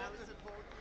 about the